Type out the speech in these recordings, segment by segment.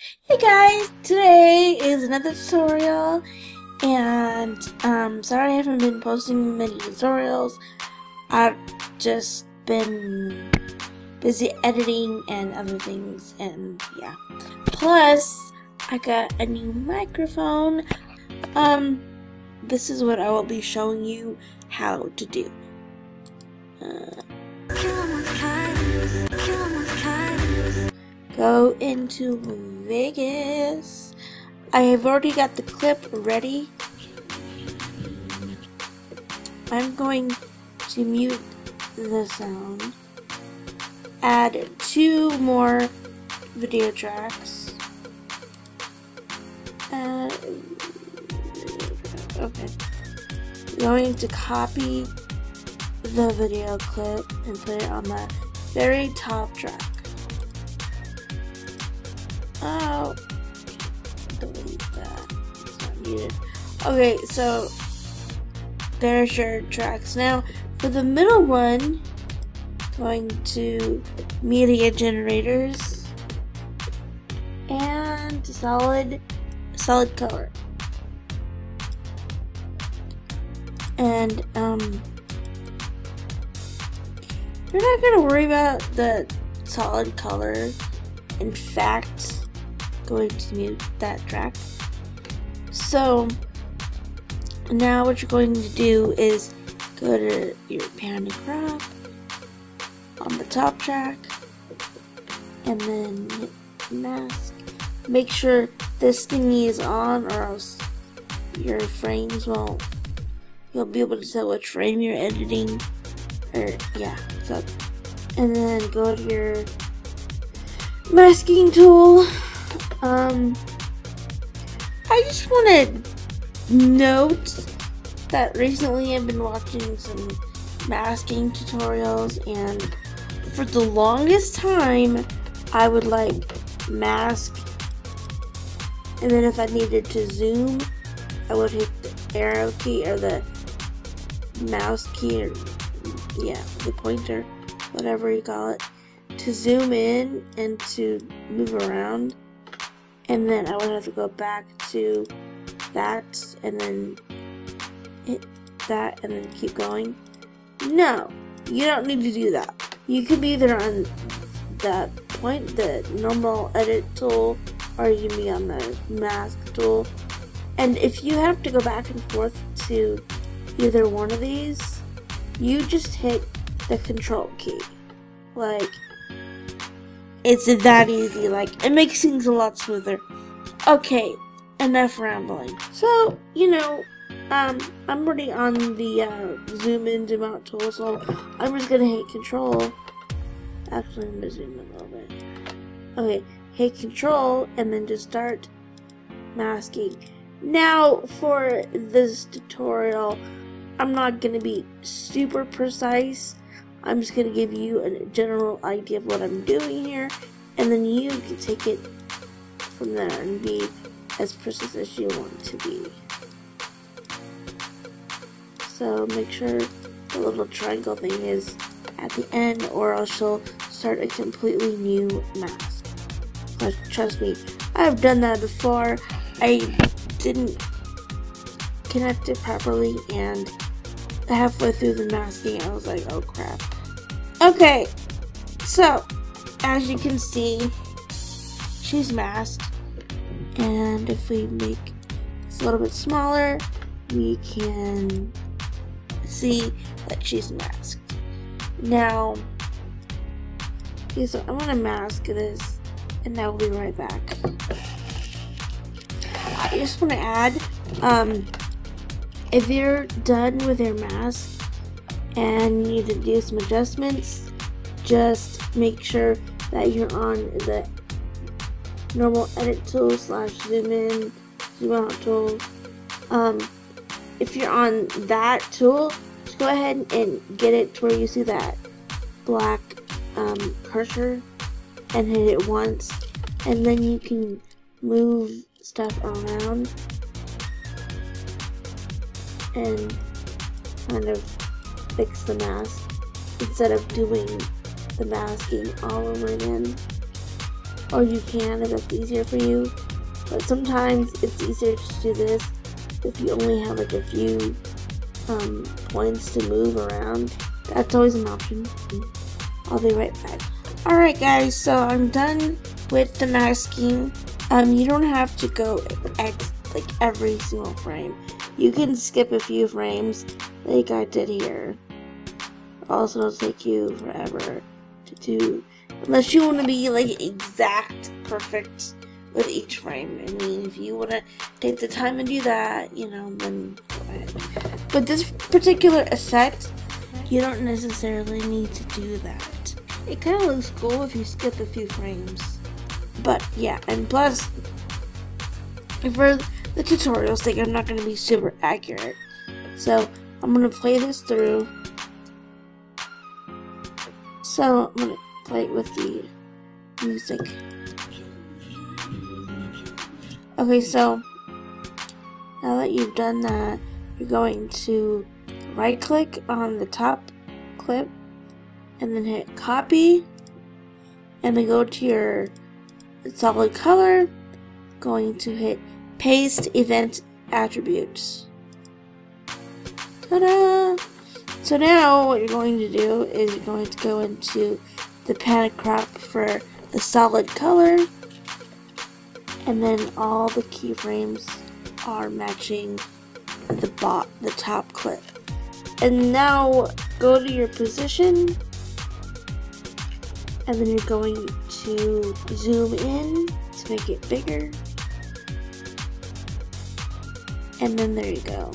Hey guys, today is another tutorial and um sorry I haven't been posting many tutorials. I've just been busy editing and other things and yeah. Plus I got a new microphone. Um this is what I will be showing you how to do. Uh, go into Vegas. I have already got the clip ready. I'm going to mute the sound. Add two more video tracks. Uh, okay. going to copy the video clip and put it on the very top track. Oh, delete that. It's not needed. Okay, so there's your tracks. Now, for the middle one, going to media generators and solid solid color. And um you're not gonna worry about the solid color. In fact, going to mute that track. So now what you're going to do is go to your pan and crop on the top track and then mask. Make sure this thingy is on or else your frames won't you'll be able to tell which frame you're editing or yeah so and then go to your masking tool um, I just want to note that recently I've been watching some masking tutorials, and for the longest time, I would like mask, and then if I needed to zoom, I would hit the arrow key or the mouse key, or yeah, the pointer, whatever you call it, to zoom in and to move around and then I would have to go back to that and then hit that and then keep going. No, you don't need to do that. You could be either on that point, the normal edit tool, or you can be on the mask tool. And if you have to go back and forth to either one of these, you just hit the control key. Like, it's that easy. Like, it makes things a lot smoother. Okay, enough rambling. So, you know, um, I'm already on the uh, zoom in, zoom out tool, so I'm just gonna hit control. Actually, I'm gonna zoom in a little bit. Okay, hit control and then just start masking. Now, for this tutorial, I'm not gonna be super precise I'm just going to give you a general idea of what I'm doing here, and then you can take it from there and be as precise as you want to be. So make sure the little triangle thing is at the end or else she'll start a completely new mask. But trust me, I've done that before. I didn't connect it properly and halfway through the masking, I was like, oh crap. Okay, so as you can see, she's masked. And if we make this a little bit smaller, we can see that she's masked. Now, okay, so I'm gonna mask this, and I'll be right back. I just want to add, um, if you're done with your mask and need to do some adjustments, just make sure that you're on the normal edit tool slash zoom in, zoom out tool. Um, if you're on that tool, just go ahead and get it to where you see that black um, cursor and hit it once and then you can move stuff around and kind of fix the mask instead of doing the masking all over again. or you can if that's easier for you. But sometimes it's easier to do this if you only have like a few um, points to move around. That's always an option. I'll be right back. Alright guys, so I'm done with the masking. Um, you don't have to go at like every single frame. You can skip a few frames like I did here. Also, it'll take you forever to do, unless you want to be like exact perfect with each frame. I mean, if you want to take the time and do that, you know, then go ahead. But this particular effect, you don't necessarily need to do that. It kind of looks cool if you skip a few frames. But yeah, and plus, for the tutorials sake, I'm not going to be super accurate. So I'm going to play this through. So I'm going to play it with the music. Okay, so now that you've done that, you're going to right click on the top clip and then hit copy and then go to your solid color going to hit paste event attributes. Ta-da! So now what you're going to do is you're going to go into the pan crop for the solid color and then all the keyframes are matching the bot the top clip. And now go to your position and then you're going to zoom in to make it bigger and then there you go.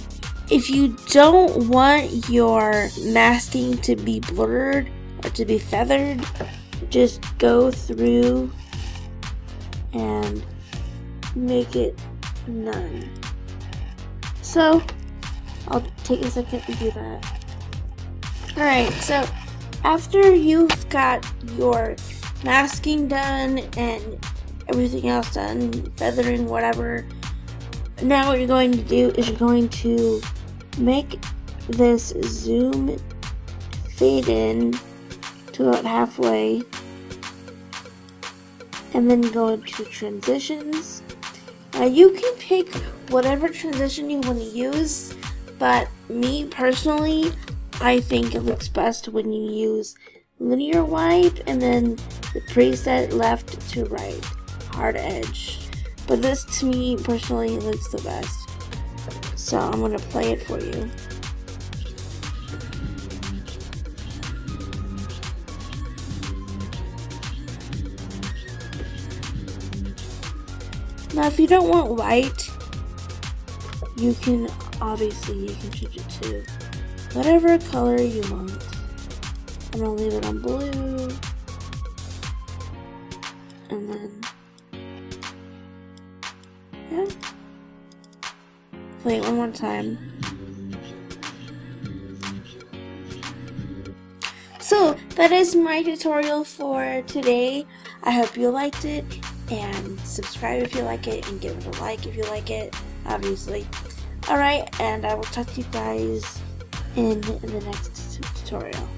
If you don't want your masking to be blurred or to be feathered just go through and make it none. So I'll take a second to do that. Alright so after you've got your masking done and everything else done, feathering, whatever, now what you're going to do is you're going to make this zoom fade in to about halfway and then go into transitions. Now you can pick whatever transition you want to use, but me personally, I think it looks best when you use linear wipe and then the preset left to right, hard edge. But this to me personally looks the best. So I'm gonna play it for you. Now if you don't want white, you can obviously you can change it to whatever color you want. I'm gonna leave it on blue. And then, Play it one more time. So, that is my tutorial for today. I hope you liked it, and subscribe if you like it, and give it a like if you like it, obviously. Alright, and I will talk to you guys in the next tutorial.